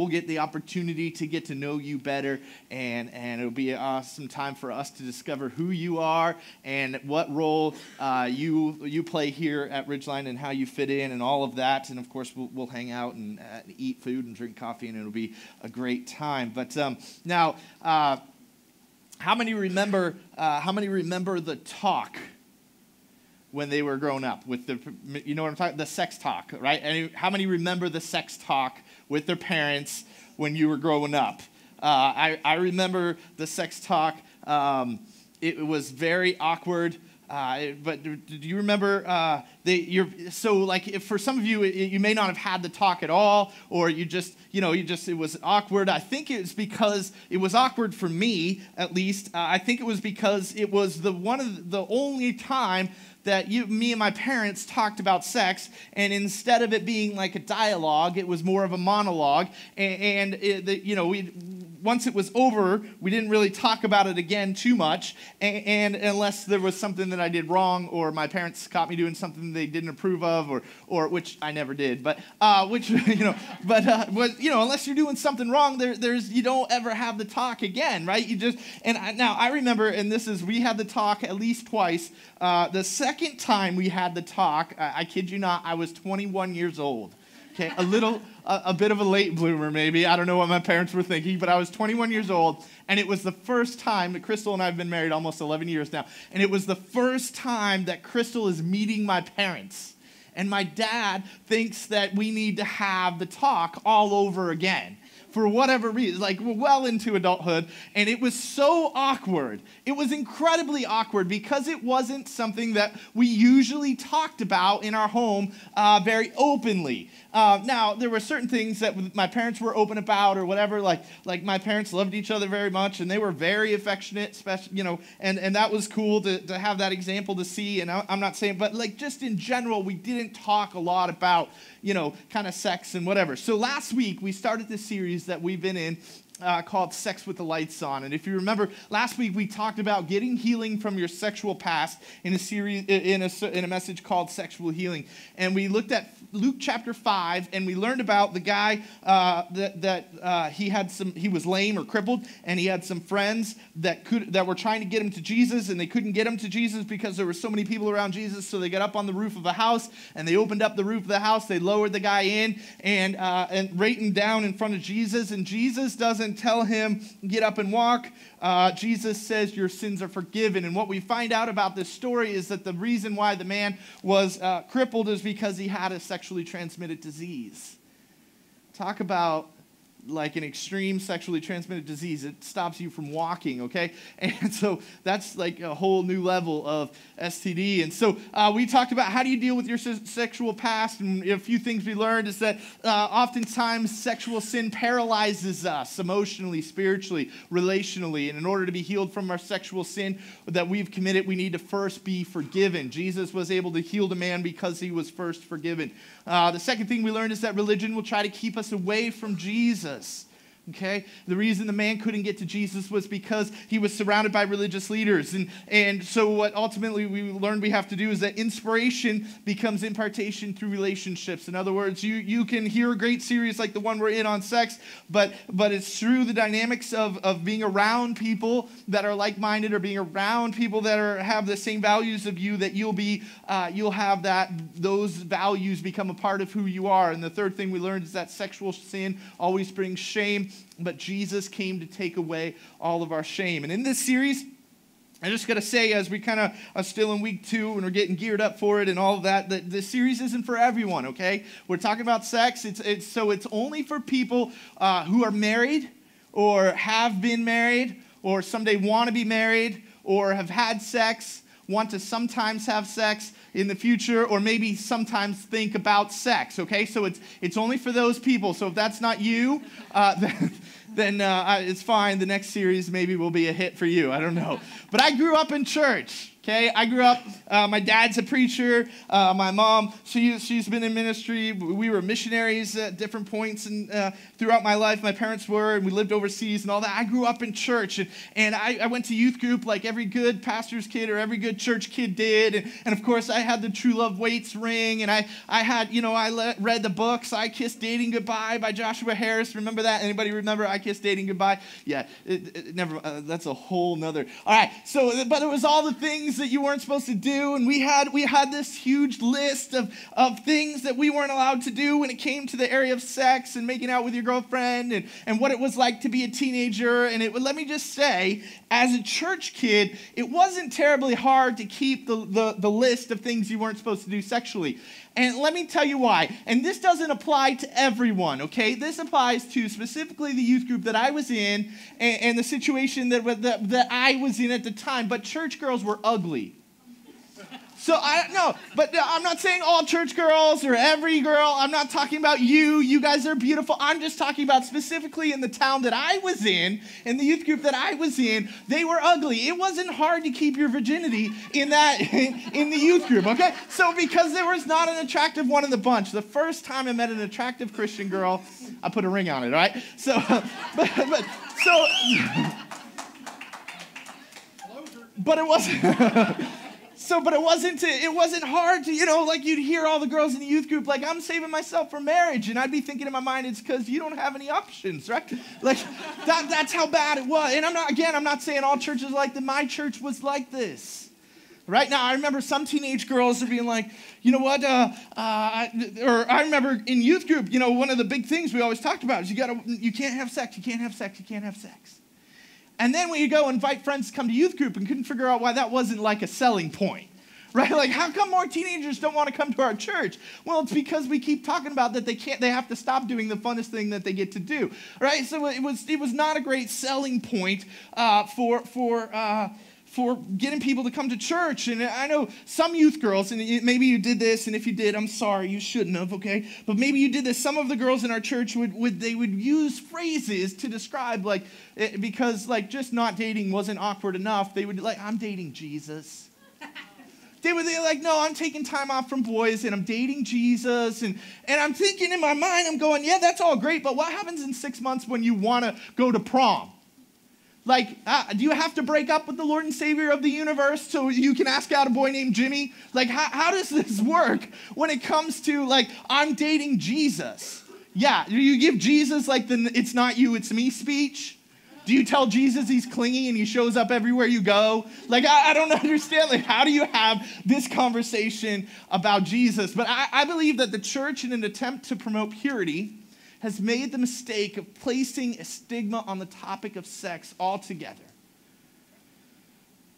we'll get the opportunity to get to know you better. And, and it'll be an awesome time for us to discover who you are and what role uh, you, you play here at Ridgeline and how you fit in and all of that. And of course, we'll, we'll hang out and uh, eat food and drink coffee, and it'll be a great time. But um, now, uh, how many remember? Uh, how many remember the talk when they were grown up with the? You know what I'm talking? The sex talk, right? And how many remember the sex talk with their parents when you were growing up? Uh, I I remember the sex talk. Um, it was very awkward. Uh, but do you remember uh, you're, so like for some of you you may not have had the talk at all or you just you know you just it was awkward i think it was because it was awkward for me at least uh, i think it was because it was the one of the, the only time that you, me and my parents talked about sex, and instead of it being like a dialogue, it was more of a monologue. And, and it, the, you know, we once it was over, we didn't really talk about it again too much, and, and, unless there was something that I did wrong, or my parents caught me doing something they didn't approve of, or, or which I never did, but uh, which you know, but uh, but you know, unless you're doing something wrong, there, there's you don't ever have the talk again, right? You just and I, now I remember, and this is we had the talk at least twice. Uh, the second time we had the talk, I, I kid you not, I was 21 years old. Okay, a little, a, a, bit of a late bloomer, maybe. I don't know what my parents were thinking, but I was 21 years old, and it was the first time that Crystal and I have been married almost 11 years now, and it was the first time that Crystal is meeting my parents. And my dad thinks that we need to have the talk all over again for whatever reason, like well into adulthood. And it was so awkward. It was incredibly awkward because it wasn't something that we usually talked about in our home uh, very openly. Uh, now, there were certain things that my parents were open about or whatever. Like, like my parents loved each other very much and they were very affectionate, especially, you know, and, and that was cool to, to have that example to see. And I, I'm not saying, but like just in general, we didn't talk a lot about, you know, kind of sex and whatever. So last week, we started this series that we've been in uh, called Sex with the Lights On. And if you remember, last week we talked about getting healing from your sexual past in a series, in a, in a message called Sexual Healing. And we looked at Luke chapter 5, and we learned about the guy uh, that, that uh, he had some, he was lame or crippled, and he had some friends that, could, that were trying to get him to Jesus, and they couldn't get him to Jesus because there were so many people around Jesus. So they got up on the roof of a house, and they opened up the roof of the house. They lowered the guy in, and, uh, and right down in front of Jesus. And Jesus doesn't tell him, get up and walk. Uh, Jesus says, Your sins are forgiven. And what we find out about this story is that the reason why the man was uh, crippled is because he had a sexually transmitted disease. Talk about like an extreme sexually transmitted disease. It stops you from walking, okay? And so that's like a whole new level of STD. And so uh, we talked about how do you deal with your sexual past. And a few things we learned is that uh, oftentimes sexual sin paralyzes us emotionally, spiritually, relationally. And in order to be healed from our sexual sin that we've committed, we need to first be forgiven. Jesus was able to heal the man because he was first forgiven. Uh, the second thing we learned is that religion will try to keep us away from Jesus. Jesus. Okay? The reason the man couldn't get to Jesus was because he was surrounded by religious leaders. And, and so, what ultimately we learned we have to do is that inspiration becomes impartation through relationships. In other words, you, you can hear a great series like the one we're in on sex, but, but it's through the dynamics of, of being around people that are like minded or being around people that are, have the same values of you that you'll, be, uh, you'll have that, those values become a part of who you are. And the third thing we learned is that sexual sin always brings shame but Jesus came to take away all of our shame. And in this series, I'm just to say, as we kind of are still in week two and we're getting geared up for it and all of that, that this series isn't for everyone, okay? We're talking about sex. It's, it's, so it's only for people uh, who are married or have been married or someday want to be married or have had sex, want to sometimes have sex in the future, or maybe sometimes think about sex, okay? So it's, it's only for those people. So if that's not you, uh, then, then uh, it's fine. The next series maybe will be a hit for you. I don't know. But I grew up in church. Okay, I grew up, uh, my dad's a preacher. Uh, my mom, she, she's been in ministry. We were missionaries at different points and uh, throughout my life. My parents were, and we lived overseas and all that. I grew up in church, and, and I, I went to youth group like every good pastor's kid or every good church kid did. And, and of course, I had the True Love Waits ring, and I, I had, you know, I read the books, I Kissed Dating Goodbye by Joshua Harris. Remember that? Anybody remember I Kissed Dating Goodbye? Yeah, it, it never, uh, that's a whole nother. All right, so, but it was all the things things that you weren't supposed to do. And we had, we had this huge list of, of things that we weren't allowed to do when it came to the area of sex and making out with your girlfriend and, and what it was like to be a teenager. And it, let me just say, as a church kid, it wasn't terribly hard to keep the, the, the list of things you weren't supposed to do sexually. And let me tell you why. And this doesn't apply to everyone, okay? This applies to specifically the youth group that I was in and, and the situation that, that, that I was in at the time. But church girls were ugly. So I no, but I'm not saying all church girls or every girl. I'm not talking about you. You guys are beautiful. I'm just talking about specifically in the town that I was in, in the youth group that I was in. They were ugly. It wasn't hard to keep your virginity in that in the youth group. Okay, so because there was not an attractive one in the bunch, the first time I met an attractive Christian girl, I put a ring on it. All right, so but, but so. But it wasn't. So but it wasn't it wasn't hard to you know like you'd hear all the girls in the youth group like i'm saving myself for marriage and i'd be thinking in my mind it's because you don't have any options right like that, that's how bad it was and i'm not again i'm not saying all churches like that my church was like this Right now, I remember some teenage girls are being like, you know what? Uh, uh, or I remember in youth group, you know, one of the big things we always talked about is you got to, you can't have sex, you can't have sex, you can't have sex. And then when you go invite friends to come to youth group and couldn't figure out why that wasn't like a selling point. Right? Like, how come more teenagers don't want to come to our church? Well, it's because we keep talking about that they can't, they have to stop doing the funnest thing that they get to do. Right? So it was, it was not a great selling point uh, for, for, uh, for getting people to come to church. And I know some youth girls, and maybe you did this, and if you did, I'm sorry, you shouldn't have, okay? But maybe you did this. Some of the girls in our church would, would they would use phrases to describe like eh, because like just not dating wasn't awkward enough. They would like, I'm dating Jesus. They were they like, no, I'm taking time off from boys and I'm dating Jesus. And, and I'm thinking in my mind, I'm going, yeah, that's all great, but what happens in six months when you want to go to prom? Like, uh, do you have to break up with the Lord and Savior of the universe so you can ask out a boy named Jimmy? Like, how, how does this work when it comes to, like, I'm dating Jesus? Yeah, do you give Jesus, like, the it's not you, it's me speech? Do you tell Jesus he's clingy and he shows up everywhere you go? Like, I, I don't understand. Like, how do you have this conversation about Jesus? But I, I believe that the church, in an attempt to promote purity, has made the mistake of placing a stigma on the topic of sex altogether.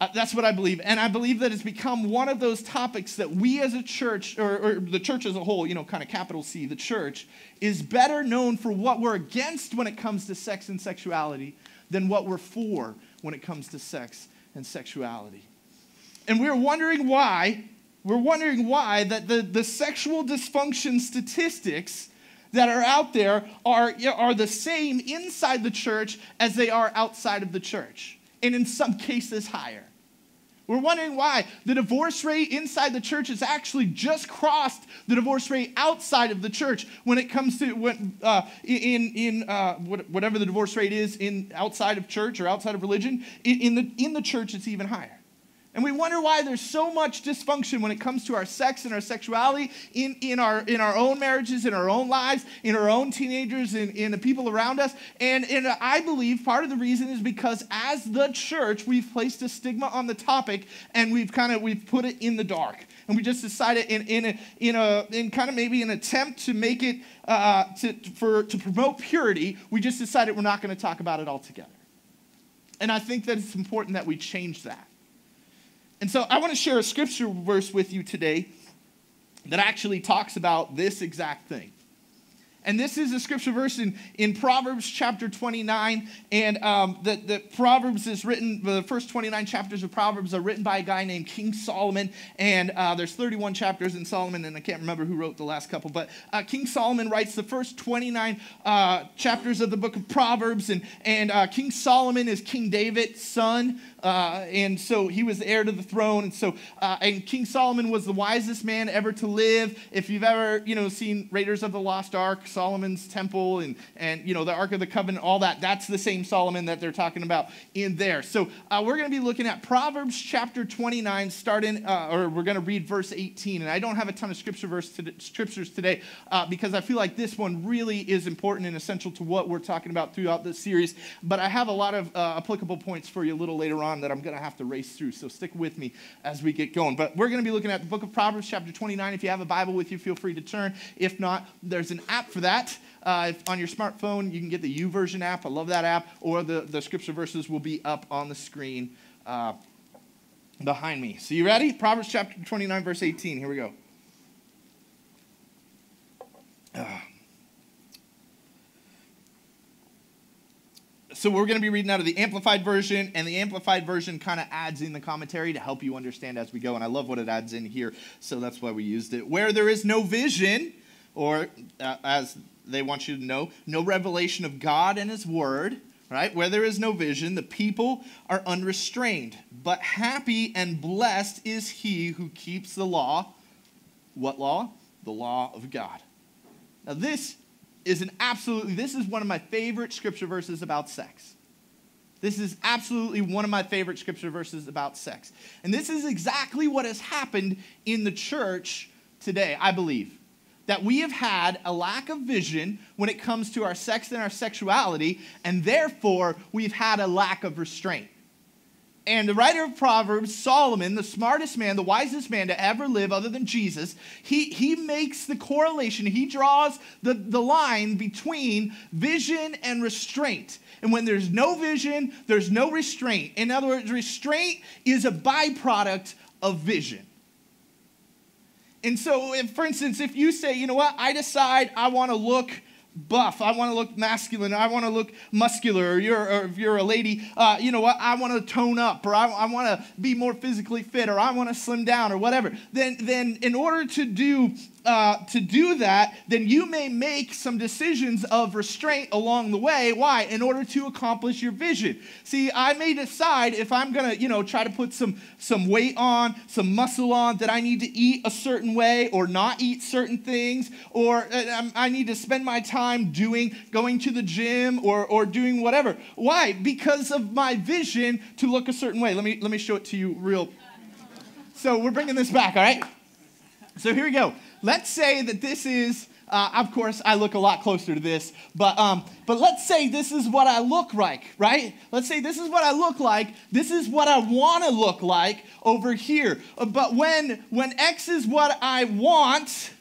Uh, that's what I believe. And I believe that it's become one of those topics that we as a church, or, or, the church as a whole, you know, kind of capital C, the church, is better known for what we're against when it comes to sex and sexuality than what we're for when it comes to sex and sexuality. And we're wondering why, we're wondering why that the, the sexual dysfunction statistics that are out there are, are the same inside the church as they are outside of the church, and in some cases higher. We're wondering why the divorce rate inside the church has actually just crossed the divorce rate outside of the church when it comes to when, uh, in, in uh, whatever the divorce rate is in outside of church or outside of religion. In, in, the, in the church, it's even higher. And we wonder why there's so much dysfunction when it comes to our sex and our sexuality in, in, our, in our own marriages, in our own lives, in our own teenagers, in, in the people around us. And, and I believe part of the reason is because as the church, we've placed a stigma on the topic and we've kind of we've put it in the dark. And we just decided in, in, a, in, a, in kind of maybe an attempt to make it, uh, to, for, to promote purity, we just decided we're not going to talk about it altogether. And I think that it's important that we change that. And so I want to share a scripture verse with you today that actually talks about this exact thing. And this is a scripture verse in, in Proverbs chapter 29. And um, the, the Proverbs is written, the first 29 chapters of Proverbs are written by a guy named King Solomon. And uh, there's 31 chapters in Solomon, and I can't remember who wrote the last couple. But uh, King Solomon writes the first 29 uh, chapters of the book of Proverbs. And, and uh, King Solomon is King David's son. Uh, and so he was the heir to the throne. And so, uh, and King Solomon was the wisest man ever to live. If you've ever, you know, seen Raiders of the Lost Ark, Solomon's temple, and and you know the Ark of the Covenant, all that, that's the same Solomon that they're talking about in there. So uh, we're going to be looking at Proverbs chapter 29, starting, uh, or we're going to read verse 18. And I don't have a ton of scripture verse to, scriptures today uh, because I feel like this one really is important and essential to what we're talking about throughout this series. But I have a lot of uh, applicable points for you a little later on on that I'm going to have to race through. So stick with me as we get going. But we're going to be looking at the book of Proverbs, chapter 29. If you have a Bible with you, feel free to turn. If not, there's an app for that. Uh, on your smartphone, you can get the YouVersion app. I love that app. Or the, the scripture verses will be up on the screen uh, behind me. So you ready? Proverbs chapter 29, verse 18. Here we go. Uh. So we're going to be reading out of the Amplified Version, and the Amplified Version kind of adds in the commentary to help you understand as we go. And I love what it adds in here, so that's why we used it. Where there is no vision, or uh, as they want you to know, no revelation of God and His Word, right? Where there is no vision, the people are unrestrained. But happy and blessed is he who keeps the law. What law? The law of God. Now, this is an absolutely, this is one of my favorite scripture verses about sex. This is absolutely one of my favorite scripture verses about sex. And this is exactly what has happened in the church today, I believe. That we have had a lack of vision when it comes to our sex and our sexuality, and therefore we've had a lack of restraint. And the writer of Proverbs, Solomon, the smartest man, the wisest man to ever live other than Jesus, he, he makes the correlation, he draws the, the line between vision and restraint. And when there's no vision, there's no restraint. In other words, restraint is a byproduct of vision. And so, if, for instance, if you say, you know what, I decide I want to look buff. I want to look masculine. I want to look muscular. Or, you're, or if you're a lady, uh, you know what? I want to tone up, or I, I want to be more physically fit, or I want to slim down, or whatever. Then, then in order to do uh, to do that, then you may make some decisions of restraint along the way. Why? In order to accomplish your vision. See, I may decide if I'm gonna, you know, try to put some some weight on, some muscle on, that I need to eat a certain way or not eat certain things, or uh, I need to spend my time doing going to the gym or or doing whatever. Why? Because of my vision to look a certain way. Let me let me show it to you real. So we're bringing this back, all right? So here we go let's say that this is, uh, of course, I look a lot closer to this, but, um, but let's say this is what I look like, right? Let's say this is what I look like. This is what I want to look like over here. Uh, but when, when X is what I want,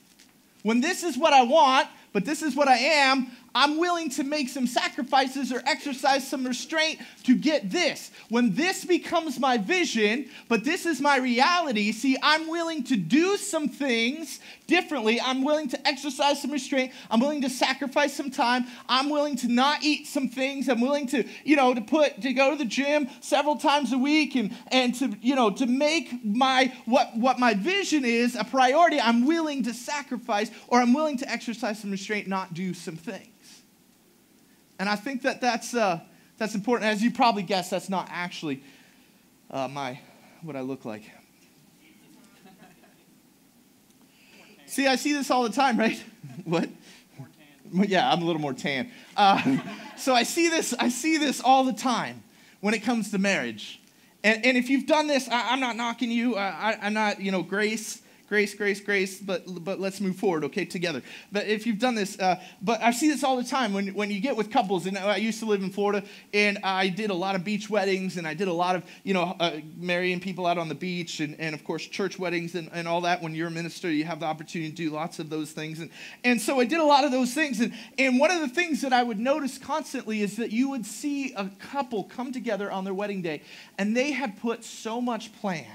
when this is what I want, but this is what I am, I'm willing to make some sacrifices or exercise some restraint to get this. When this becomes my vision, but this is my reality, see, I'm willing to do some things differently. I'm willing to exercise some restraint. I'm willing to sacrifice some time. I'm willing to not eat some things. I'm willing to, you know, to put to go to the gym several times a week and and to, you know, to make my what what my vision is a priority. I'm willing to sacrifice or I'm willing to exercise some restraint, not do some things. And I think that that's, uh, that's important. As you probably guessed, that's not actually uh, my, what I look like. See, I see this all the time, right? what? Yeah, I'm a little more tan. Uh, so I see this, I see this all the time when it comes to marriage. And, and if you've done this, I, am not knocking you. I, I'm not, you know, Grace grace, grace, grace, but, but let's move forward, okay, together. But if you've done this, uh, but I see this all the time when, when you get with couples, and I used to live in Florida, and I did a lot of beach weddings, and I did a lot of, you know, uh, marrying people out on the beach, and, and of course, church weddings and, and all that. When you're a minister, you have the opportunity to do lots of those things. And, and so I did a lot of those things. And, and one of the things that I would notice constantly is that you would see a couple come together on their wedding day, and they had put so much plan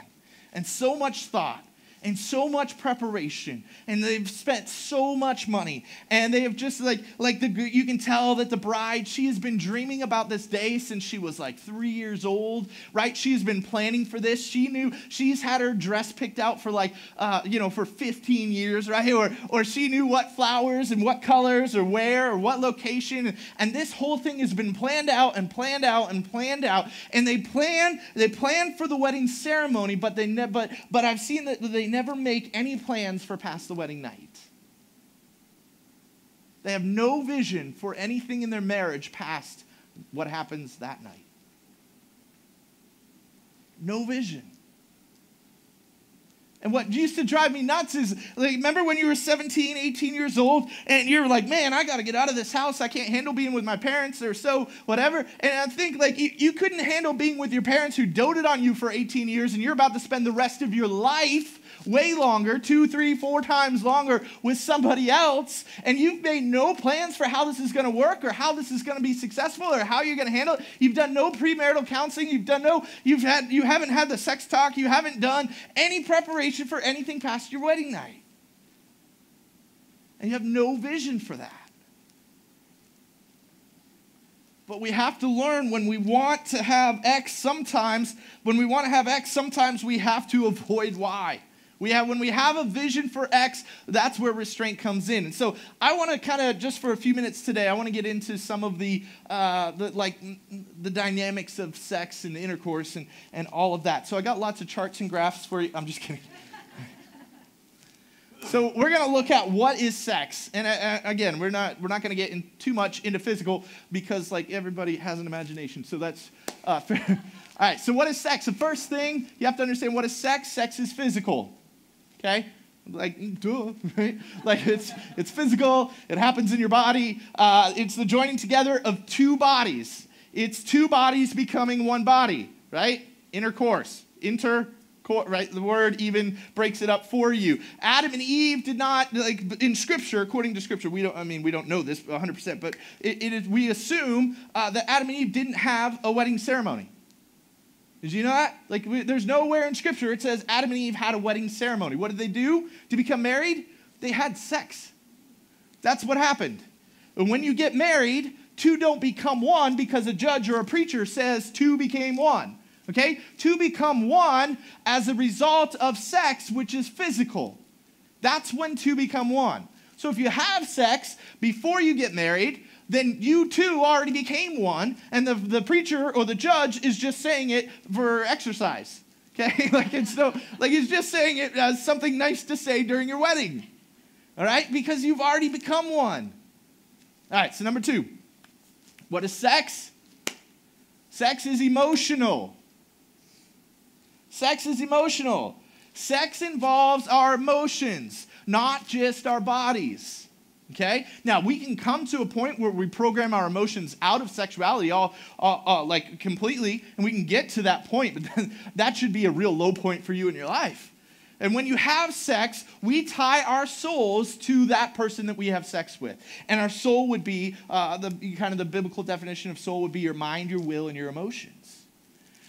and so much thought and so much preparation and they've spent so much money and they have just like like the you can tell that the bride she has been dreaming about this day since she was like 3 years old right? She's been planning for this. She knew she's had her dress picked out for like uh, you know for 15 years right? Or or she knew what flowers and what colors or where or what location. And this whole thing has been planned out and planned out and planned out. And they plan they plan for the wedding ceremony but they ne- but but I've seen that they never make any plans for past the wedding night. They have no vision for anything in their marriage past what happens that night. No vision. And what used to drive me nuts is like, remember when you were 17, 18 years old, and you're like, man, I got to get out of this house. I can't handle being with my parents. They're so whatever. And I think like you, you couldn't handle being with your parents who doted on you for 18 years, and you're about to spend the rest of your life way longer, two, three, four times longer with somebody else, and you've made no plans for how this is going to work or how this is going to be successful or how you're going to handle it. You've done no premarital counseling. You've done no, you've had, you haven't had the sex talk. You haven't done any preparation for anything past your wedding night. And you have no vision for that. But we have to learn when we want to have X, sometimes, when we want to have X, sometimes we have to avoid Y. We have, when we have a vision for X, that's where restraint comes in. And so I want to kind of, just for a few minutes today, I want to get into some of the, uh, the, like, the dynamics of sex and intercourse and, and all of that. So I got lots of charts and graphs for you. I'm just kidding. so we're going to look at what is sex. And uh, uh again, we're not, we're not going to get in too much into physical because, like, everybody has an imagination. So that's uh, fair. All right, so what is sex? The first thing you have to understand what is sex? Sex is physical okay? Like, duh, right? Like it's, it's physical, it happens in your body. Uh, it's the joining together of two bodies. It's two bodies becoming one body, right? Intercourse, inter right the word even breaks it up for you adam and eve did not like in scripture according to scripture we don't i mean we don't know this 100% but it, it is we assume uh, that adam and eve didn't have a wedding ceremony did you know that? Like, we, there's nowhere in Scripture it says Adam and Eve had a wedding ceremony. What did they do to become married? They had sex. That's what happened. And when you get married, two don't become one because a judge or a preacher says two became one. Okay? Two become one as a result of sex, which is physical. That's when two become one. So if you have sex before you get married, then you too already became one, and the, the preacher or the judge is just saying it for exercise. Okay? like it's no like he's just saying it as something nice to say during your wedding. All right? Because you've already become one. All right, so number two. What is sex? Sex is emotional. Sex is emotional. Sex involves our emotions, not just our bodies. Okay? Now, we can come to a point where we program our emotions out of sexuality all, uh, uh, like completely, and we can get to that point, but then, that should be a real low point for you in your life. And when you have sex, we tie our souls to that person that we have sex with. And our soul would be uh, the kind of the biblical definition of soul would be your mind, your will, and your emotion.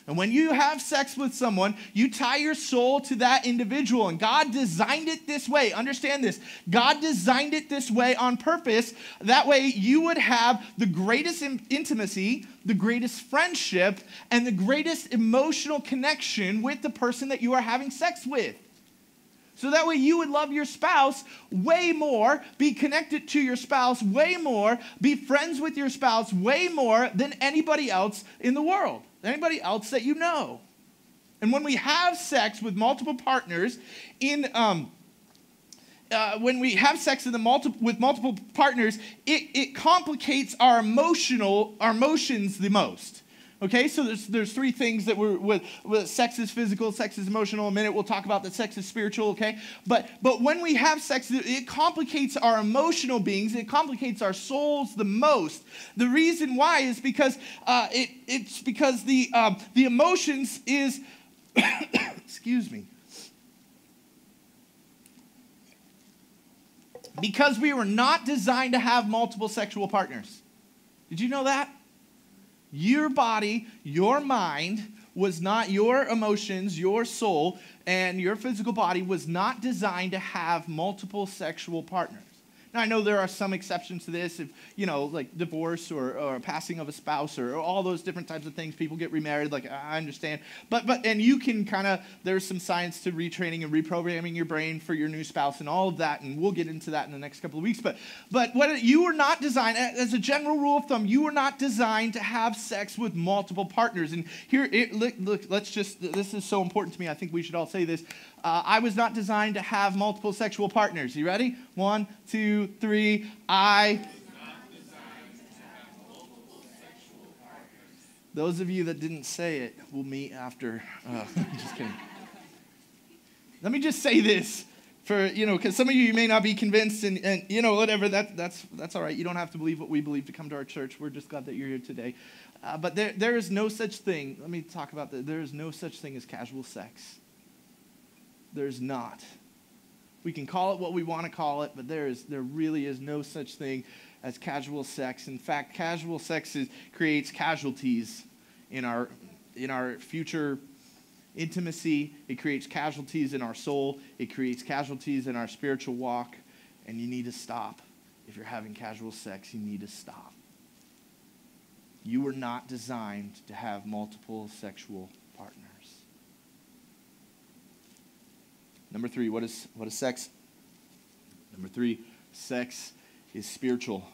And when you have sex with someone, you tie your soul to that individual. And God designed it this way. Understand this. God designed it this way on purpose. That way you would have the greatest intimacy, the greatest friendship, and the greatest emotional connection with the person that you are having sex with. So that way you would love your spouse way more, be connected to your spouse way more, be friends with your spouse way more than anybody else in the world. Anybody else that you know? And when we have sex with multiple partners, in um, uh, when we have sex the multi- with multiple partners, it, it complicates our emotional our emotions the most. Okay, so there's, there's three things that we're with, with sex is physical, sex is emotional. A minute, we'll talk about that sex is spiritual, okay? But, but when we have sex, it complicates our emotional beings, it complicates our souls the most. The reason why is because uh, it, it's because the, um, the emotions is, excuse me, because we were not designed to have multiple sexual partners. Did you know that? Your body, your mind was not, your emotions, your soul, and your physical body was not designed to have multiple sexual partners. Now, I know there are some exceptions to this, if, you know, like divorce or, or passing of a spouse or, or all those different types of things. People get remarried, like, I understand. But, but and you can kind of, there's some science to retraining and reprogramming your brain for your new spouse and all of that, and we'll get into that in the next couple of weeks. But, but what you were not designed, as a general rule of thumb, you were not designed to have sex with multiple partners. And here, it, look, look, let's just, this is so important to me. I think we should all say this. Uh, I was not designed to have multiple sexual partners. You ready? One, two, three. I. Those of you that didn't say it will meet after. Uh, just kidding. Let me just say this for you know because some of you you may not be convinced and, and you know whatever that that's that's all right you don't have to believe what we believe to come to our church we're just glad that you're here today uh, but there, there is no such thing let me talk about that there is no such thing as casual sex there's not. We can call it what we want to call it, but there, is, there really is no such thing as casual sex. In fact, casual sex is, creates casualties in our, in our future intimacy. It creates casualties in our soul. It creates casualties in our spiritual walk. And you need to stop. If you're having casual sex, you need to stop. You were not designed to have multiple sexual partners. Number three, what is, what is sex? Number three, sex is spiritual.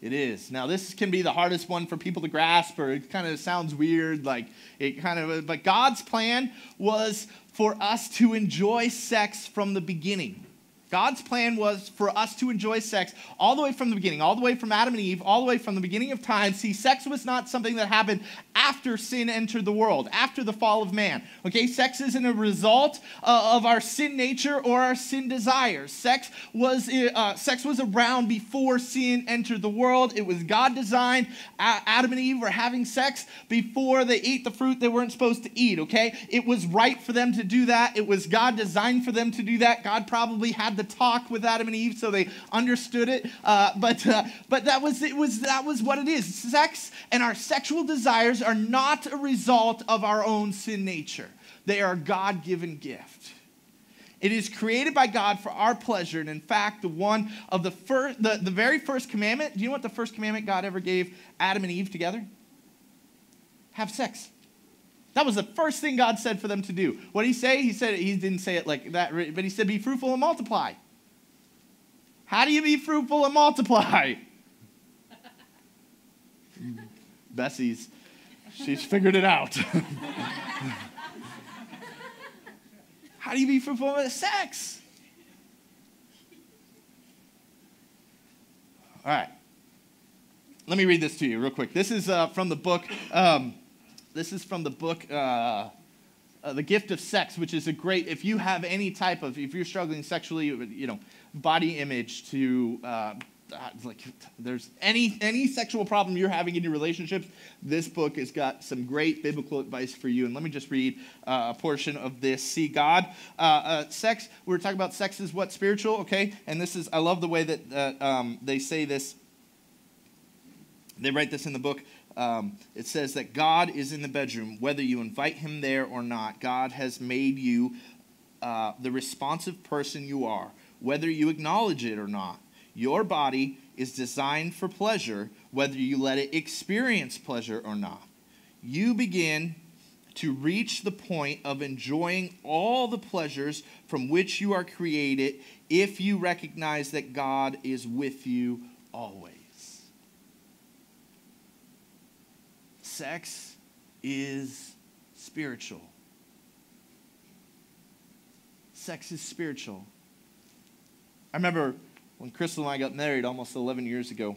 It is. Now, this can be the hardest one for people to grasp, or it kind of sounds weird, like it kind of, but God's plan was for us to enjoy sex from the beginning. God's plan was for us to enjoy sex all the way from the beginning, all the way from Adam and Eve, all the way from the beginning of time. See, sex was not something that happened after sin entered the world, after the fall of man. Okay, sex isn't a result uh, of our sin nature or our sin desires. Sex was uh, sex was around before sin entered the world. It was God designed. Adam and Eve were having sex before they ate the fruit they weren't supposed to eat. Okay, it was right for them to do that. It was God designed for them to do that. God probably had the talk with Adam and Eve, so they understood it. Uh, but uh, but that was it was that was what it is. Sex and our sexual desires are not a result of our own sin nature. They are a God-given gift. It is created by God for our pleasure. And in fact, the one of the first, the, the very first commandment, do you know what the first commandment God ever gave Adam and Eve together? Have sex. That was the first thing God said for them to do. What did he say? He said he didn't say it like that, but he said, "Be fruitful and multiply." How do you be fruitful and multiply? Bessie's, she's figured it out. How do you be fruitful with sex? All right. Let me read this to you real quick. This is uh, from the book. Um, this is from the book, uh, uh, The Gift of Sex, which is a great, if you have any type of, if you're struggling sexually, you know, body image to, uh, like there's any any sexual problem you're having in your relationships this book has got some great biblical advice for you. And let me just read uh, a portion of this. See god uh, uh, sex we are talking about sex is what? Spiritual? Okay. And this is i love the way that um, they say this. They write this in the book. Um, it says that God is in the bedroom, whether you invite him there or not. God has made you uh, the responsive person you are, whether you acknowledge it or not. Your body is designed for pleasure, whether you let it experience pleasure or not. You begin to reach the point of enjoying all the pleasures from which you are created if you recognize that God is with you always. sex is spiritual. Sex is spiritual. I remember when Crystal and I got married almost 11 years ago.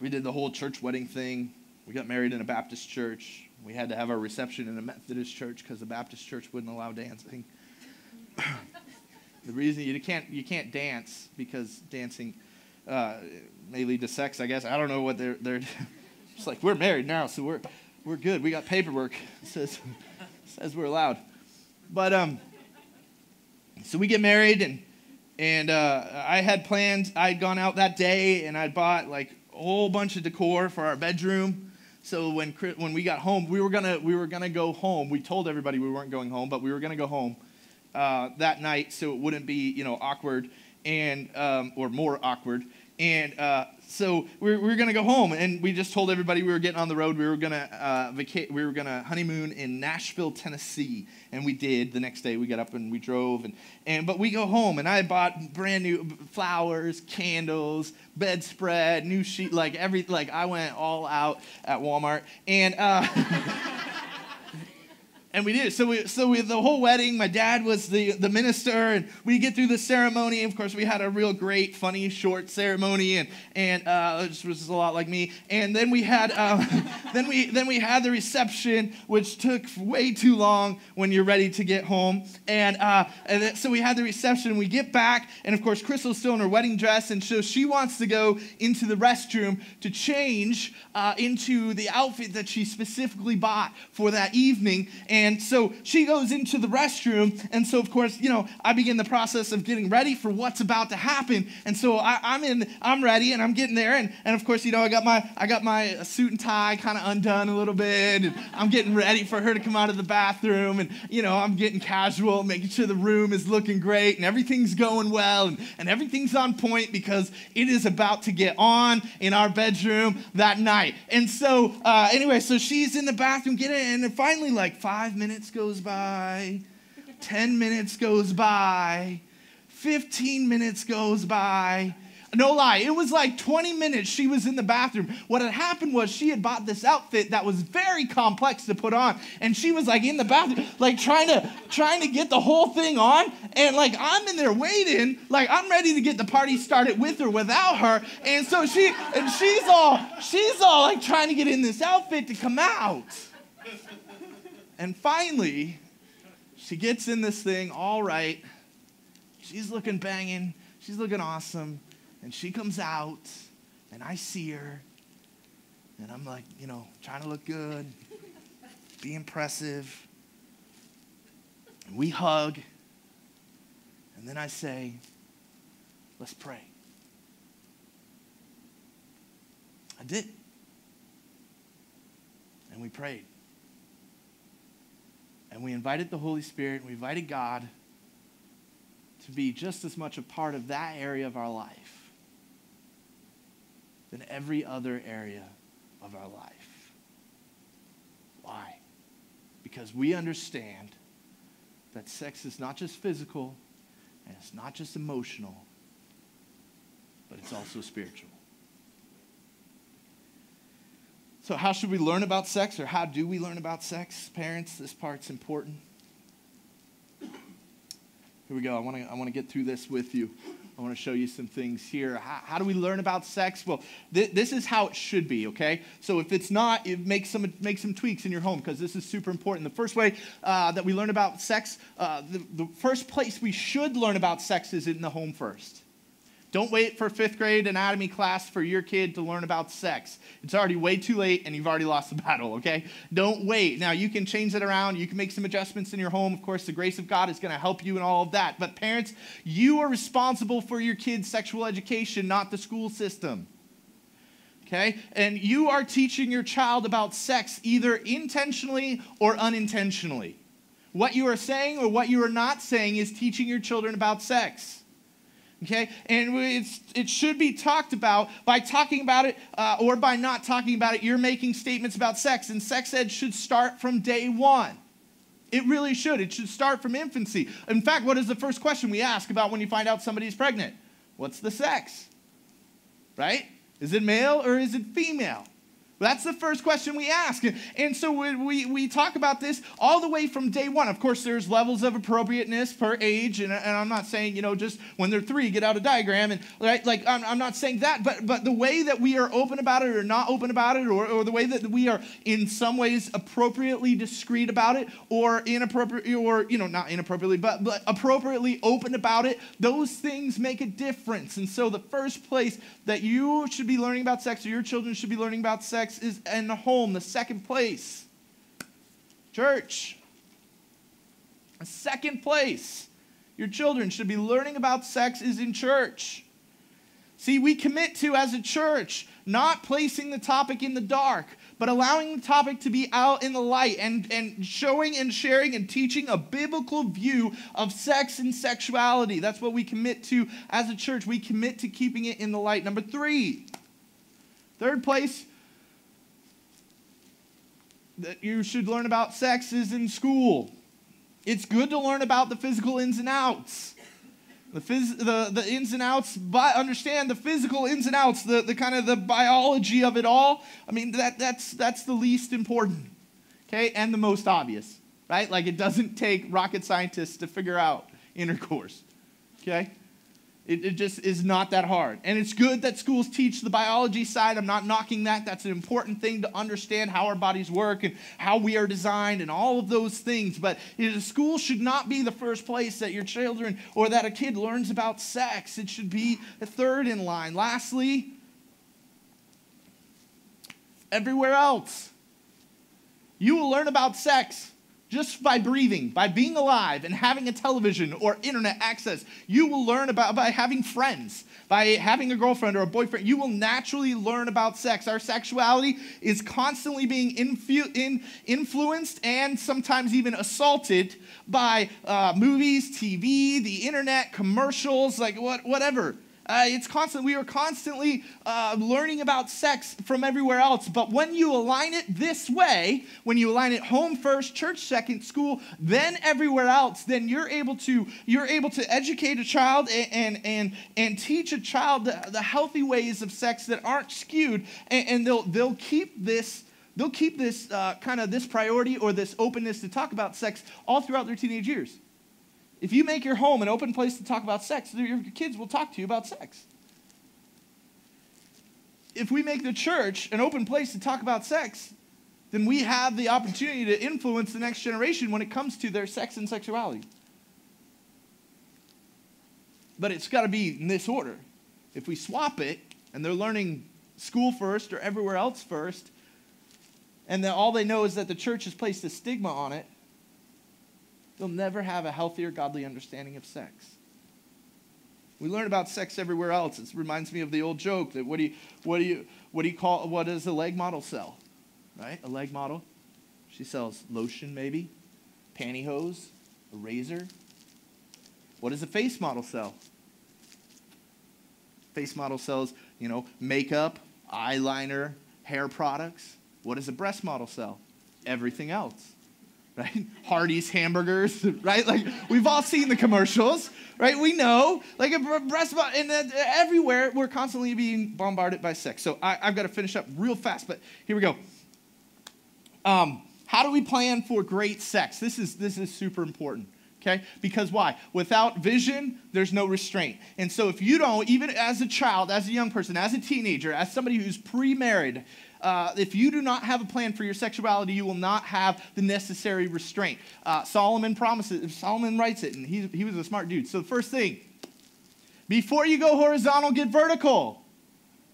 We did the whole church wedding thing. We got married in a Baptist church. We had to have our reception in a Methodist church because the Baptist church wouldn't allow dancing. the reason you can't you can't dance because dancing uh, may lead to sex, I guess. I don't know what they're they're. it's like we're married now, so we're we're good. We got paperwork it says says we're allowed. But um, so we get married and and uh, I had plans. I'd gone out that day and I bought like a whole bunch of decor for our bedroom. So when when we got home, we were gonna we were gonna go home. We told everybody we weren't going home, but we were gonna go home uh, that night, so it wouldn't be you know awkward and um, or more awkward. And uh, so we were, we going to go home, and we just told everybody we were getting on the road. We were going to uh, vaca- we were going to honeymoon in Nashville, Tennessee, and we did. The next day, we got up and we drove, and, and but we go home, and I bought brand new flowers, candles, bedspread, new sheet, like every like I went all out at Walmart, and. Uh, And we did. So we, so we, the whole wedding, my dad was the, the minister, and we get through the ceremony. Of course, we had a real great, funny, short ceremony, and and uh, it was a lot like me. And then we had um, then we then we had the reception, which took way too long when you're ready to get home. And uh, and then, so we had the reception. We get back, and of course, Crystal's still in her wedding dress, and so she wants to go into the restroom to change uh, into the outfit that she specifically bought for that evening. And and so she goes into the restroom. And so, of course, you know, I begin the process of getting ready for what's about to happen. And so I, am in, I'm ready and I'm getting there. And, and of course, you know, I got my, I got my suit and tie kind of undone a little bit. And I'm getting ready for her to come out of the bathroom. And, you know, I'm getting casual, making sure the room is looking great and everything's going well and, and everything's on point because it is about to get on in our bedroom that night. And so, uh, anyway, so she's in the bathroom getting it. And finally, like five Five minutes goes by, 10 minutes goes by, 15 minutes goes by. No lie, it was like 20 minutes she was in the bathroom. What had happened was she had bought this outfit that was very complex to put on. And she was like in the bathroom, like trying to trying to get the whole thing on. And like I'm in there waiting, like I'm ready to get the party started with or without her. And so she and she's all she's all like trying to get in this outfit to come out. And finally, she gets in this thing all right. She's looking banging. She's looking awesome. And she comes out, and I see her. And I'm like, you know, trying to look good, be impressive. And we hug. And then I say, let's pray. I did. And we prayed. And we invited the Holy Spirit, we invited God to be just as much a part of that area of our life than every other area of our life. Why? Because we understand that sex is not just physical and it's not just emotional, but it's also spiritual. So, how should we learn about sex, or how do we learn about sex? Parents, this part's important. Here we go. I want to I want to get through this with you. I want to show you some things here. How, how do we learn about sex? Well, th- this is how it should be, okay? So if it's not, it make some, make some tweaks in your home because this is super important. The first way uh, that we learn about sex, uh, the, the first place we should learn about sex is in the home first. Don't wait for fifth grade anatomy class for your kid to learn about sex. It's already way too late and you've already lost the battle, okay? Don't wait. Now, you can change it around. You can make some adjustments in your home. Of course, the grace of God is going to help you in all of that. But, parents, you are responsible for your kid's sexual education, not the school system. Okay? And you are teaching your child about sex either intentionally or unintentionally. What you are saying or what you are not saying is teaching your children about sex okay? And it's, it should be talked about. By talking about it uh, or by not talking about it, you're making statements about sex, and sex ed should start from day one. It really should. It should start from infancy. In fact, what is the first question we ask about when you find out somebody's pregnant? What's the sex? Right? Is it male or is it female? That's the first question we ask. And so we, we, talk about this all the way from day one. Of course, there's levels of appropriateness per age. And, and I'm not saying, you know, just when they're three, get out a diagram. And right, like, I'm, I'm not saying that. But, but the way that we are open about it or not open about it, or, or the way that we are in some ways appropriately discreet about it, or inappropriate, or, you know, not inappropriately, but, but appropriately open about it, those things make a difference. And so the first place that you should be learning about sex or your children should be learning about sex sex is in the home, the second place. Church. A second place your children should be learning about sex is in church. See, we commit to, as a church, not placing the topic in the dark, but allowing the topic to be out in the light and, and showing and sharing and teaching a biblical view of sex and sexuality. That's what we commit to as a church. We commit to keeping it in the light. Number three, third place that you should learn about sex is in school. It's good to learn about the physical ins and outs the, phys- the, the ins and outs, but understand the physical ins and outs, the, the kind of the biology of it all. I mean, that, that's, that's the least important, okay, and the most obvious, right? Like it doesn't take rocket scientists to figure out intercourse, okay? It, it just is not that hard. And it's good that schools teach the biology side. I'm not knocking that. That's an important thing to understand how our bodies work and how we are designed and all of those things. But you know, school should not be the first place that your children or that a kid learns about sex. It should be a third in line. Lastly, everywhere else. You will learn about sex just by breathing, by being alive and having a television or internet access, you will learn about by having friends, by having a girlfriend or a boyfriend, you will naturally learn about sex. Our sexuality is constantly being infu- in, influenced and sometimes even assaulted by uh, movies, TV, the internet, commercials, like what, whatever. Uh, it's constant. We are constantly uh, learning about sex from everywhere else. But when you align it this way, when you align it home first, church second, school, then everywhere else, then you're able to you're able to educate a child and and and, and teach a child the, the, healthy ways of sex that aren't skewed, and, and they'll they'll keep this they'll keep this uh, kind of this priority or this openness to talk about sex all throughout their teenage years. If you make your home an open place to talk about sex, your kids will talk to you about sex. If we make the church an open place to talk about sex, then we have the opportunity to influence the next generation when it comes to their sex and sexuality. But it's got to be in this order. If we swap it and they're learning school first or everywhere else first, and all they know is that the church has placed a stigma on it, they'll never have a healthier, godly understanding of sex. We learn about sex everywhere else. It reminds me of the old joke that what do you, what do you, what do you call, what does a leg model sell? Right? A leg model. She sells lotion, maybe, pantyhose, a razor. What does a face model sell? Face model sells, you know, makeup, eyeliner, hair products. What does a breast model sell? Everything else right? Hardee's hamburgers, right? Like we've all seen the commercials, right? We know, like a breast, and everywhere we're constantly being bombarded by sex. So I, have got to finish up real fast, but here we go. Um, how do we plan for great sex? This is this is super important. Okay? Because why? Without vision, there's no restraint. And so, if you don't, even as a child, as a young person, as a teenager, as somebody who's pre married, uh, if you do not have a plan for your sexuality, you will not have the necessary restraint. Uh, Solomon promises, Solomon writes it, and he, he was a smart dude. So, the first thing, before you go horizontal, get vertical.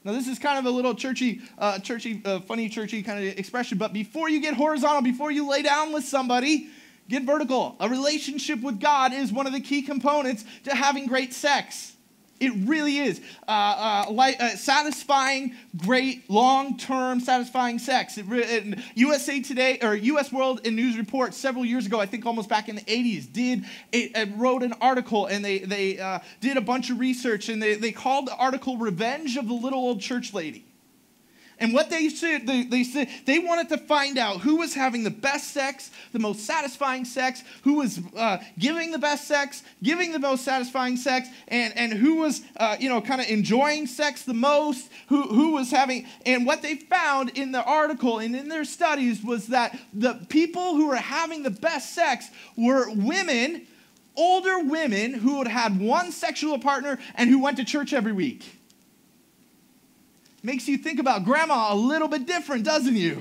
Now, this is kind of a little churchy, uh, churchy, uh, funny churchy kind of expression, but before you get horizontal, before you lay down with somebody, get vertical. A relationship with God is one of the key components to having great sex. It really is. Uh, uh, like, uh, satisfying, great, long term, satisfying sex. Re- USA Today, or US World and News Report, several years ago, I think almost back in the 80s, did wrote an article and they, they uh, did a bunch of research and they, they called the article Revenge of the Little Old Church Lady. And what they said, they, they they wanted to find out who was having the best sex, the most satisfying sex, who was uh, giving the best sex, giving the most satisfying sex, and, and who was, uh, you know, kind of enjoying sex the most, who, who was having. And what they found in the article and in their studies was that the people who were having the best sex were women, older women who had had one sexual partner and who went to church every week. Makes you think about grandma a little bit different, doesn't you?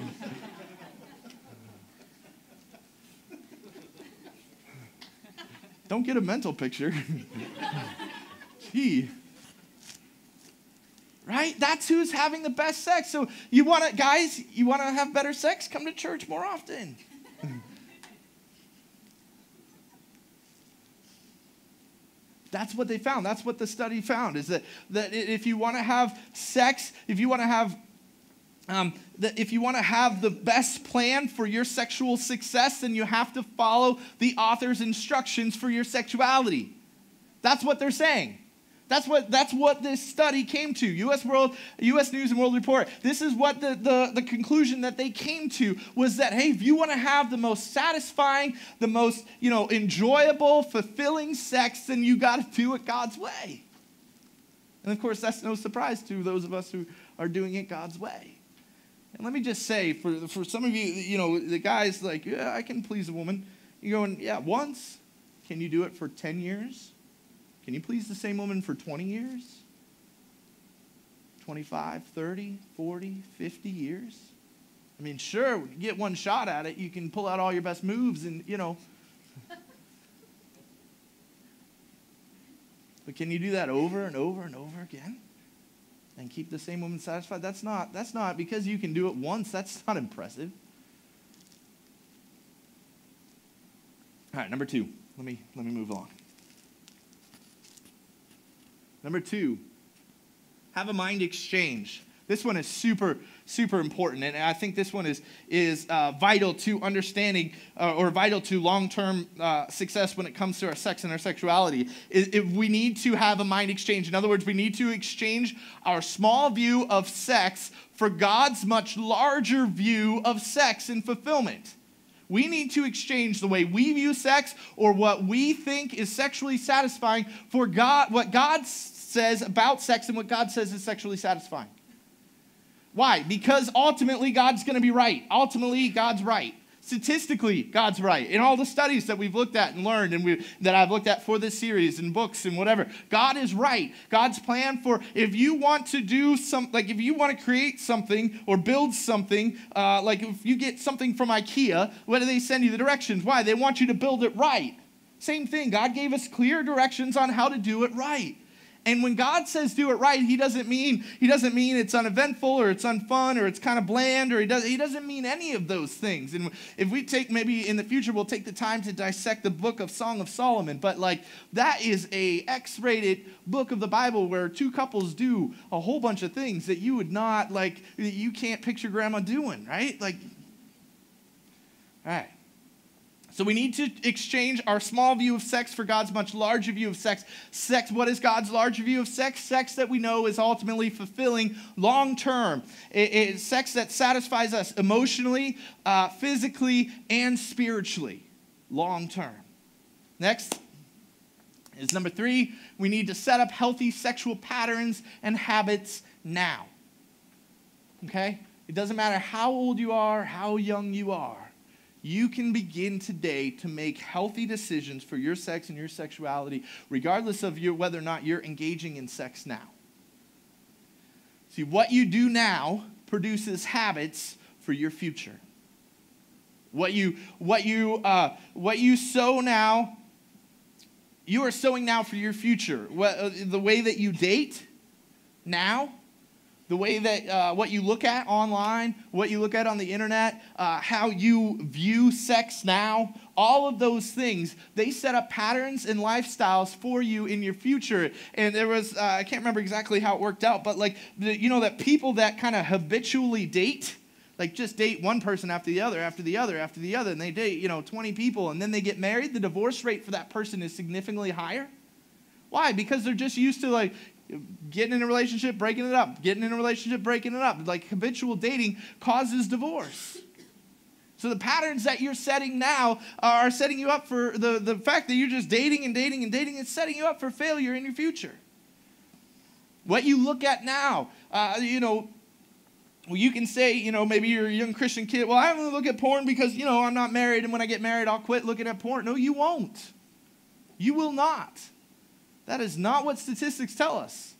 Don't get a mental picture. Gee. Right? That's who's having the best sex. So you want to, guys, you want to have better sex? Come to church more often. That's what they found. That's what the study found is that, that if you want to have sex, if you want to have um, that if you want to have the best plan for your sexual success, then you have to follow the author's instructions for your sexuality. That's what they're saying. That's what, that's what this study came to. U.S. World, U.S. News and World Report. This is what the, the, the conclusion that they came to was that, hey, if you want to have the most satisfying, the most, you know, enjoyable, fulfilling sex, then you got to do it God's way. And of course, that's no surprise to those of us who are doing it God's way. And let me just say, for, for some of you, you know, the guys like, yeah, I can please a woman. You're going, yeah, once. Can you do it for 10 years? Can you please the same woman for 20 years? 25, 30, 40, 50 years? I mean, sure, you get one shot at it, you can pull out all your best moves and, you know. but can you do that over and over and over again? And keep the same woman satisfied? That's not, that's not, because you can do it once, that's not impressive. All right, number two. Let me, let me move along. Number two, have a mind exchange. This one is super, super important. And I think this one is, is uh, vital to understanding uh, or vital to long term uh, success when it comes to our sex and our sexuality. If we need to have a mind exchange. In other words, we need to exchange our small view of sex for God's much larger view of sex and fulfillment. We need to exchange the way we view sex or what we think is sexually satisfying for God, what God says about sex and what God says is sexually satisfying. Why? Because ultimately God's going to be right. Ultimately, God's right. Statistically, God's right. In all the studies that we've looked at and learned and we, that I've looked at for this series and books and whatever, God is right. God's plan for if you want to do some, like if you want to create something or build something, uh, like if you get something from IKEA, what do they send you the directions? Why? They want you to build it right. Same thing. God gave us clear directions on how to do it right. And when God says do it right, he doesn't mean he doesn't mean it's uneventful or it's unfun or it's kind of bland or he does he doesn't mean any of those things. And if we take maybe in the future we'll take the time to dissect the book of Song of Solomon, but like that is a X-rated book of the Bible where two couples do a whole bunch of things that you would not like you can't picture grandma doing, right? Like all right. So we need to exchange our small view of sex for God's much larger view of sex. Sex, what is God's larger view of sex? Sex that we know is ultimately fulfilling long term. Sex that satisfies us emotionally, uh, physically, and spiritually long term. Next is number three, we need to set up healthy sexual patterns and habits now. Okay? It doesn't matter how old you are, how young you are you can begin today to make healthy decisions for your sex and your sexuality, regardless of your, whether or not you're engaging in sex now. See, what you do now produces habits for your future. What you, what you, uh, what you sow now, you are sowing now for your future. What, uh, the way that you date now the way that uh, what you look at online, what you look at on the internet, uh, how you view sex now, all of those things, they set up patterns and lifestyles for you in your future. And there was, uh, I can't remember exactly how it worked out, but like, the, you know, that people that kind of habitually date, like just date one person after the other, after the other, after the other, and they date, you know, 20 people, and then they get married, the divorce rate for that person is significantly higher. Why? Because they're just used to like, getting in a relationship, breaking it up, getting in a relationship, breaking it up. Like habitual dating causes divorce. So the patterns that you're setting now are setting you up for the, the fact that you're just dating and dating and dating, it's setting you up for failure in your future. What you look at now, uh, you know, well, you can say, you know, maybe you're a young Christian kid, well, I only look at porn because, you know, I'm not married, and when I get married, I'll quit looking at porn. No, you won't. You will not. That is not what statistics tell us.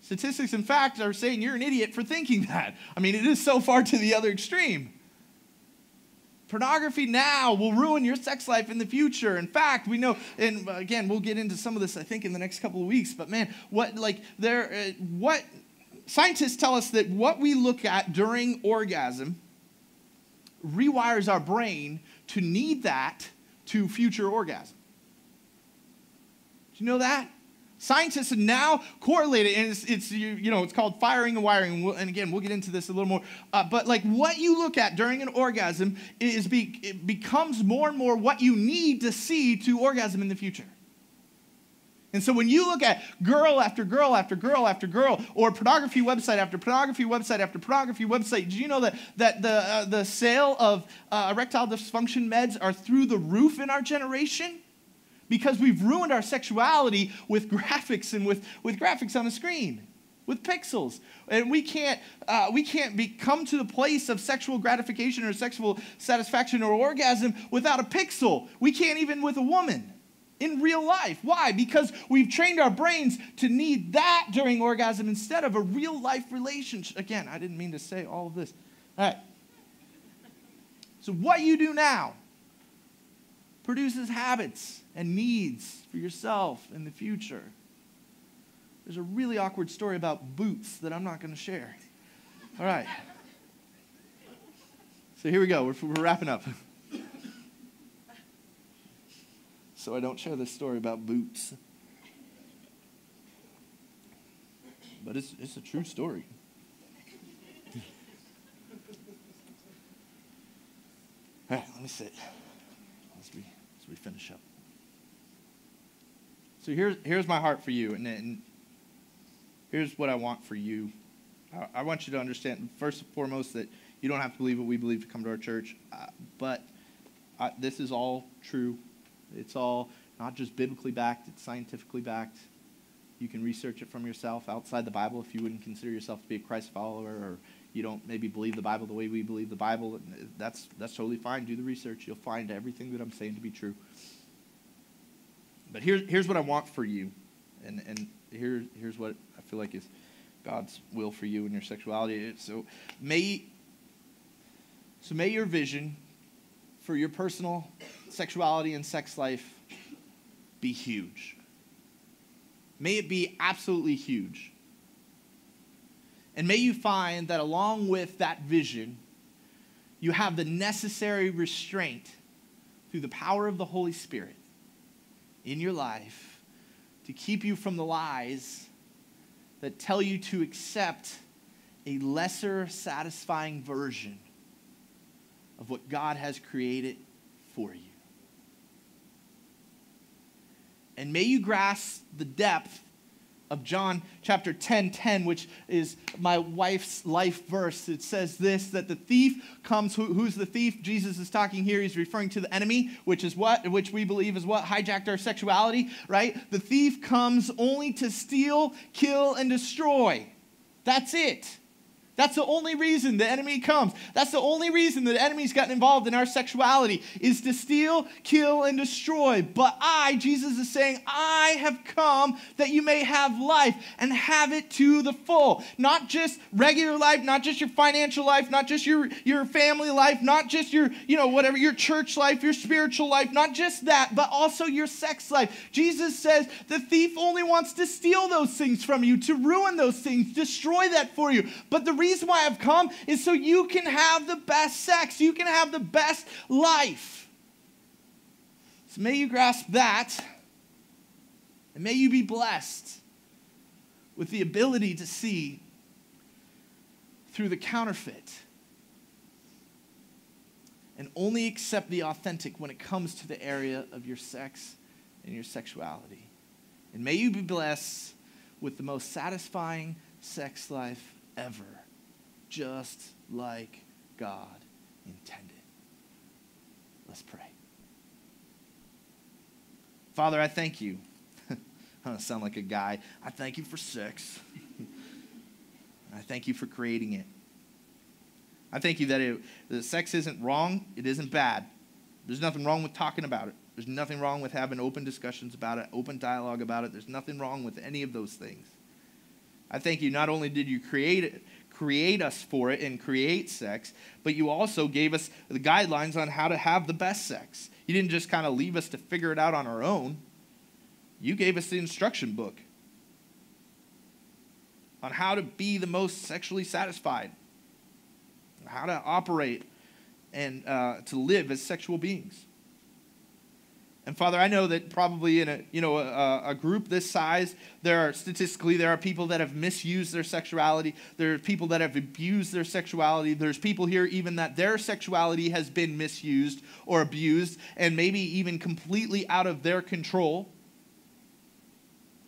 Statistics, in fact, are saying you're an idiot for thinking that. I mean, it is so far to the other extreme. Pornography now will ruin your sex life in the future. In fact, we know, and again, we'll get into some of this, I think, in the next couple of weeks. But man, what like there, uh, what scientists tell us that what we look at during orgasm rewires our brain to need that to future orgasm. you know that? Scientists have now correlated, and it's, it's you, you, know it's called firing and wiring. And, we'll, and, again, we'll get into this a little more. Uh, but like what you look at during an orgasm is be, it becomes more and more what you need to see to orgasm in the future. And so when you look at girl after girl after girl after girl, or pornography website after pornography website after pornography website, do you know that, that the, uh, the sale of uh, erectile dysfunction meds are through the roof in our generation? Because we've ruined our sexuality with graphics and with, with graphics on a screen with pixels and we can't uh, we can't be, come to the place of sexual gratification or sexual satisfaction or orgasm without a pixel we can't even with a woman in real life. Why? Because we've trained our brains to need that during orgasm instead of a real life relationship. Again, I didn't mean to say all of this. All right. So, what you do now produces habits and needs for yourself in the future. There's a really awkward story about boots that I'm not going to share. All right. So, here we go. We're, we're wrapping up so I don't share this story about boots. But it's, it's a true story. All right, let me sit as we, as we finish up. So here's, here's my heart for you, and, and here's what I want for you. I, I, want you to understand, first and foremost, that you don't have to believe what we believe to come to our church, uh, but uh, this is all true it's all not just biblically backed, it's scientifically backed. You can research it from yourself outside the Bible if you wouldn't consider yourself to be a Christ follower or you don't maybe believe the Bible the way we believe the Bible. That's, that's totally fine. Do the research. You'll find everything that I'm saying to be true. But here, here's what I want for you. And, and here, here's what I feel like is God's will for you and your sexuality. So may, so may your vision for your personal sexuality and sex life be huge. May it be absolutely huge. And may you find that along with that vision, you have the necessary restraint through the power of the Holy Spirit in your life to keep you from the lies that tell you to accept a lesser satisfying version of what God has created for you. And may you grasp the depth of John chapter 10 10, which is my wife's life verse. It says this that the thief comes. Who, who's the thief? Jesus is talking here. He's referring to the enemy, which is what? Which we believe is what hijacked our sexuality, right? The thief comes only to steal, kill, and destroy. That's it. That's the only reason the enemy comes. That's the only reason the enemy's gotten involved in our sexuality is to steal, kill, and destroy. But I, Jesus is saying, I have come that you may have life and have it to the full. Not just regular life, not just your financial life, not just your, your family life, not just your, you know, whatever, your church life, your spiritual life, not just that, but also your sex life. Jesus says the thief only wants to steal those things from you, to ruin those things, destroy that for you. But the reason why I've come is so you can have the best sex, you can have the best life. So may you grasp that, and may you be blessed with the ability to see through the counterfeit and only accept the authentic when it comes to the area of your sex and your sexuality. And may you be blessed with the most satisfying sex life ever just like God intended. Let's pray. Father, I thank you. I don't sound like a guy. I thank you for sex. I thank you for creating it. I thank you that, it, that sex isn't wrong, it isn't bad. There's nothing wrong with talking about it. There's nothing wrong with having open discussions about it, open dialogue about it. There's nothing wrong with any of those things. I thank you not only did you create it, create us for it and create sex, but you also gave us the guidelines on how to have the best sex. You didn't just kind of leave us to figure it out on our own. You gave us the instruction book on how to be the most sexually satisfied, how to operate and uh, to live as sexual beings. And Father, I know that probably in a you know a, a, group this size, there are statistically there are people that have misused their sexuality. There are people that have abused their sexuality. There's people here even that their sexuality has been misused or abused, and maybe even completely out of their control.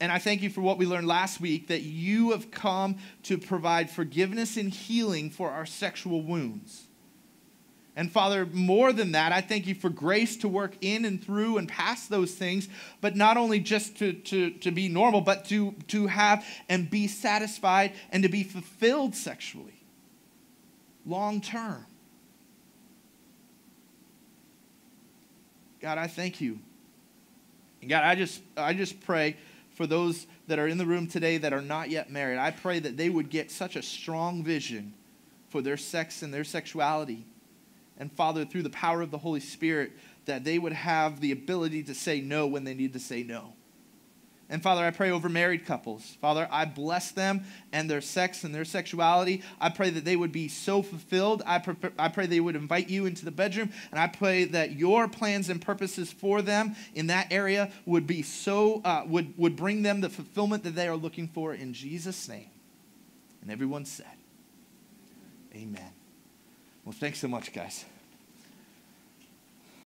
And I thank you for what we learned last week that you have come to provide forgiveness and healing for our sexual wounds. And Father, more than that, I thank you for grace to work in and through and past those things, but not only just to, to, to be normal, but to, to have and be satisfied and to be fulfilled sexually long term. God, I thank you. And God, I just, I just pray for those that are in the room today that are not yet married. I pray that they would get such a strong vision for their sex and their sexuality and Father, through the power of the Holy Spirit, that they would have the ability to say no when they need to say no. And Father, I pray over married couples. Father, I bless them and their sex and their sexuality. I pray that they would be so fulfilled. I, I pray they would invite you into the bedroom. And I pray that your plans and purposes for them in that area would be so, uh, would, would bring them the fulfillment that they are looking for in Jesus' name. And everyone said, Amen. Well, thanks so much, guys.